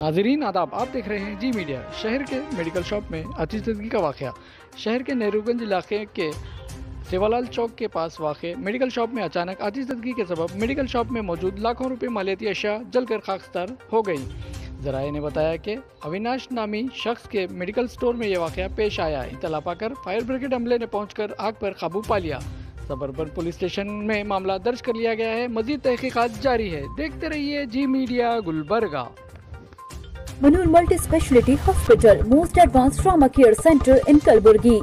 नाजरीन आदाब, आप देख रहे हैं जी मीडिया, शहर के मेडिकल शॉप में अतिशदगी का वाक़ शहर के नेहरूगंज इलाके के सेवालाल चौक के पास वाक़, मेडिकल शॉप में अचानक आतिशदगी के सबब मेडिकल शॉप में मौजूद लाखों रुपए मालियाती अशिया जलकर खाकस्तार हो गई। जराए ने बताया कि अविनाश नामी शख्स के मेडिकल स्टोर में यह वाक़ पेश आया। इतला पाकर फायर ब्रिगेड अमले ने पहुंचकर आग पर काबू पा लिया। सबरबन पुलिस स्टेशन में मामला दर्ज कर लिया गया है। मजीद तहकीकात जारी है। देखते रहिए Zee media Gulbarga. Manur Multi-Speciality Hospital, most advanced trauma care center in Kalburgi.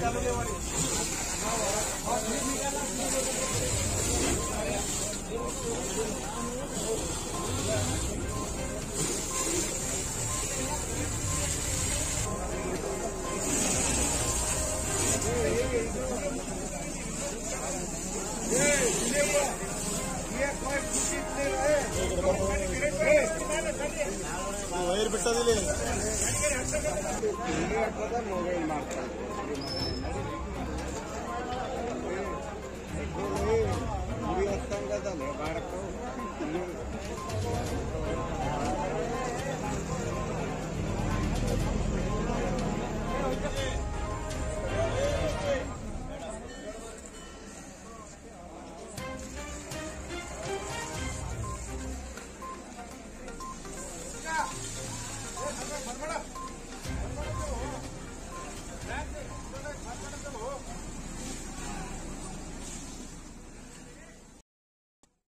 ये कोई खुशी नहीं है ಬಿಟ್ಟೋದಿಲ್ಲ.